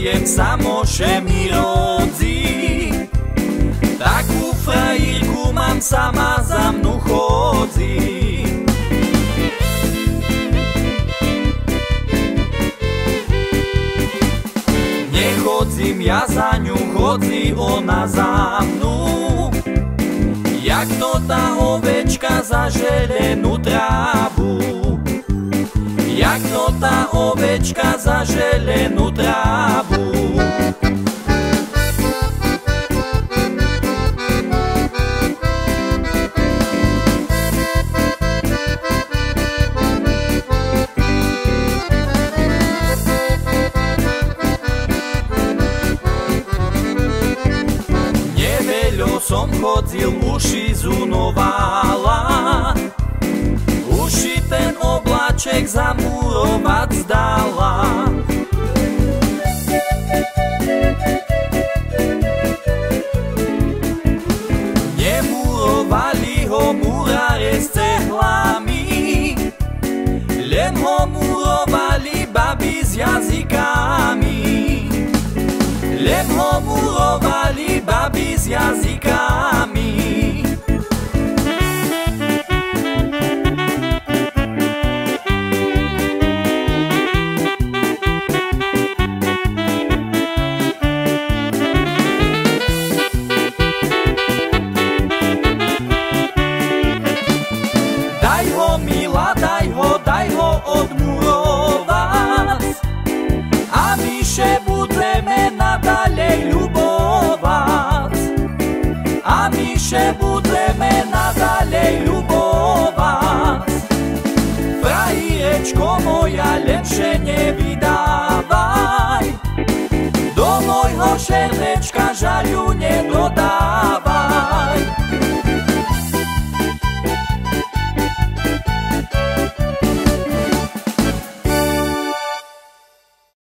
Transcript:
smejem sa moše mi Takú frajírku mám sama za mnu chodzi. Nechodzím ja za ňu, chodzi ona za mnu. Jak to tá ovečka za želenú trávu Jak tá ovečka za želenú trávu. Neveľo som chodil, uši zunovala zamurovať zdala Nemurovali ho muráre s cehlami Len ho murovali baby s jazykami. Len ho murovali baby s jazykami A my še budeme nadalej ľubovať. Fraječko moja, lepšie nevydávaj. Do môjho šernečka žaľu nedodávaj